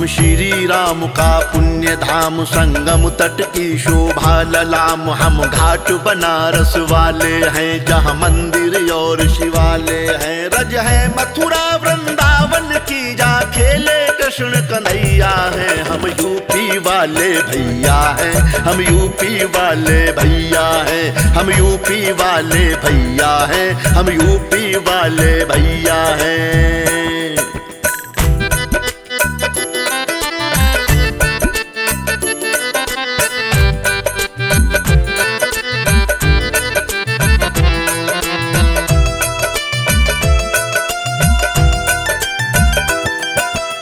हम श्री राम का पुण्य धाम संगम तट की शोभा ललाम। हम घाट बनारस वाले हैं, जहाँ मंदिर और शिवालय हैं। रज है मथुरा वृंदावन की जा खेले कृष्ण कन्हैया हैं। हम यूपी वाले भैया हैं, हम यूपी वाले भैया हैं। हम यूपी वाले भैया हैं, हम यूपी वाले भैया हैं।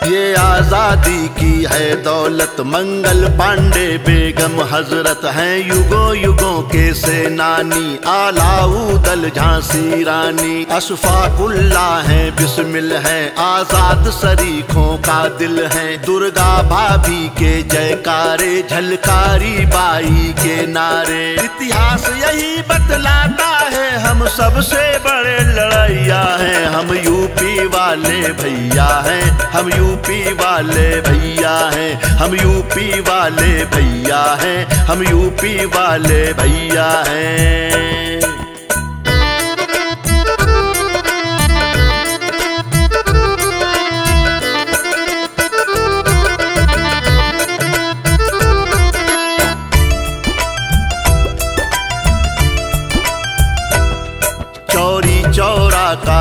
ये आज़ादी की है दौलत। मंगल पांडे, बेगम हज़रत हैं। युगों युगों के सेनानी आलाउदल झांसी रानी। अशफाकुल्ला है, बिस्मिल है। आज़ाद शरीखों का दिल है। दुर्गा भाभी के जयकारे, झलकारी बाई के नारे। इतिहास यही बतलाता है, हम सबसे बड़े लड़ैया हैं। हम यूपी वाले भैया हैं, हम यूपी वाले भैया हैं। हम यूपी वाले भैया हैं, हम यूपी वाले भैया हैं।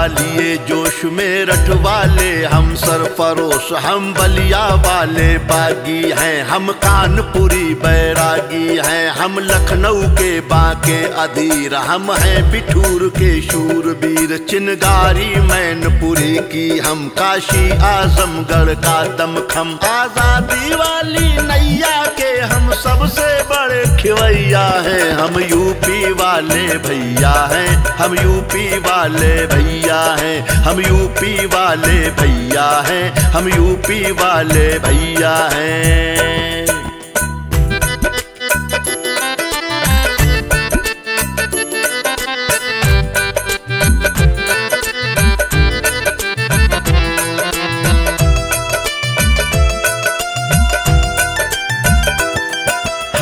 लिए जोश में रटवाले हम सरफरोश, हम बलिया वाले बागी हैं। हम कानपुरी बैरागी हैं, हम लखनऊ के बाके अधीर, हम हैं बिठूर के शूरवीर। चिनगारी मैनपुरी की हम, काशी आजमगढ़ का दमखम। आज़ादी वाली नैया के हम सबसे बड़े खिवैया हैं। हम यूपी वाले भैया हैं, हम यूपी वाले भैया हैं। हम यूपी वाले भैया हैं। हम यूपी वाले भैया हैं।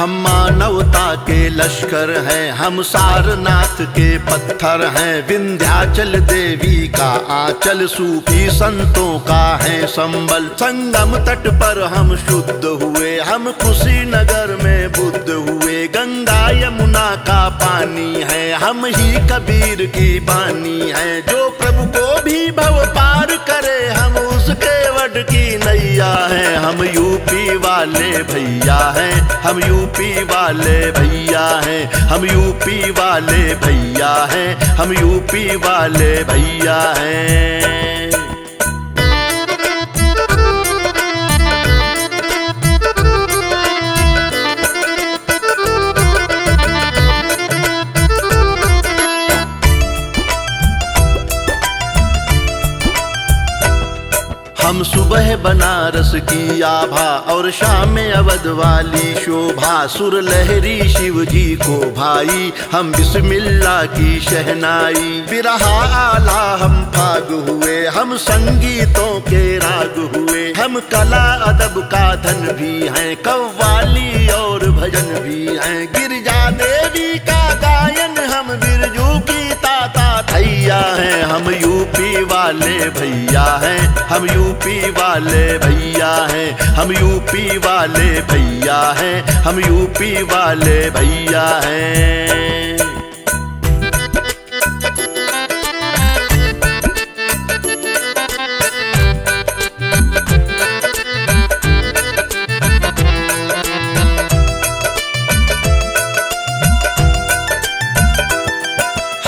हम मानवता के लश्कर हैं, हम सारनाथ के पत्थर हैं। विंध्याचल देवी का आंचल, सूफी संतों का है संबल। संगम तट पर हम शुद्ध हुए, हम कुशीनगर में बुद्ध हुए। गंगा यमुना का पानी है, हम ही कबीर की बानी है। जो प्रभु को भी भव पार करे, हम उसके की नैया हैं। हम यूपी वाले भैया हैं। हम यूपी वाले भैया हैं। हम यूपी वाले भैया हैं। हम यूपी वाले भैया हैं। बनारस की आभा और शाम अवध वाली शोभा सुर लहरी शिव जी को भाई, हम बिस्मिल्ला की शहनाई। बिरहा आला, हम फाग हुए, हम संगीतों के राग हुए। हम कला अदब का धन भी हैं, कव्वाली और भजन भी हैं। गिरजा देवी का हम यूपी वाले भैया हैं, हम यूपी वाले भैया हैं, हम यूपी वाले भैया हैं, हम यूपी वाले भैया हैं।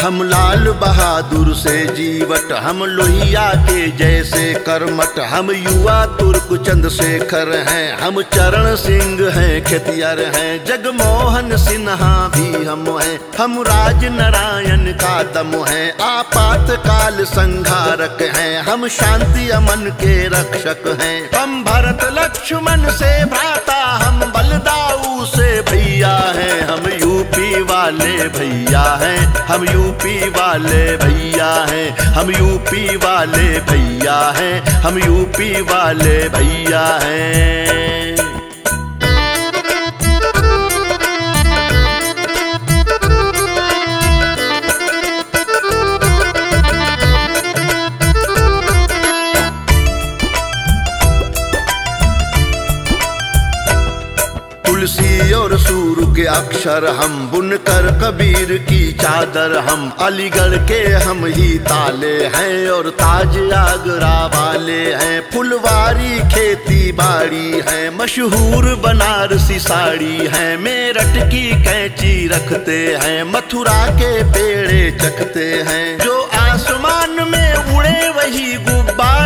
हम लाल बहादुर से जीवट, हम लोहिया के जैसे करमट हम युवा तुर्क चंद्रशेखर हैं, हम चरण सिंह हैं खेतियर हैं, जगमोहन सिन्हा भी हम हैं, हम राज नारायण का दम हैं, आपातकाल संघारक हैं, हम शांति अमन के रक्षक हैं, हम भरत लक्ष्मण से भ्राता हम बलदाऊ से भैया हैं। हम यूपी वाले भैया हैं। हम यूपी वाले भैया हैं। हम यूपी वाले भैया हैं। हम यूपी वाले भैया हैं। तुलसी और सूर के अक्षर हम बुनकर कबीर की चादर हम अलीगढ़ के हम ही ताले हैं और ताज आगरा वाले हैं। फुलवारी खेती बाड़ी है, मशहूर बनारसी साड़ी है, मेरठ की कैंची रखते हैं, मथुरा के पेड़े चखते हैं। जो आसमान में उड़े वही गुब्बारे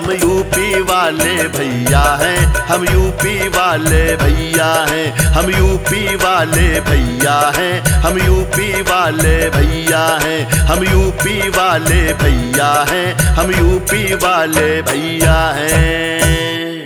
हम यूपी वाले भैया हैं, हम यूपी वाले भैया हैं, हम यूपी वाले भैया हैं, हम यूपी वाले भैया हैं, हम यूपी वाले भैया हैं, हम यूपी वाले भैया हैं।